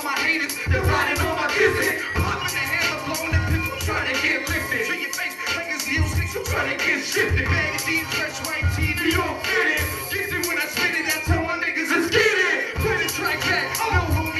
all my haters that's riding on my business. Popping the hammer, blowing the pistol, trying to get lifted. To your face, like it's you, six, you trying to get shifted. Bag of these fresh white teeth, they don't fit it. Gets it when I spit it, that's how my niggas is get it. Play the track back, no homie.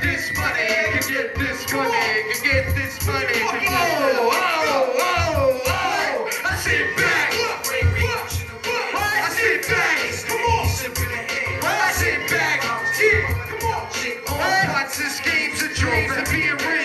get this money, you can get this money, you can get this money. Oh, oh, oh, oh, I sit back. I sit back. Come on. I sit back. Come on. This game's a dream real.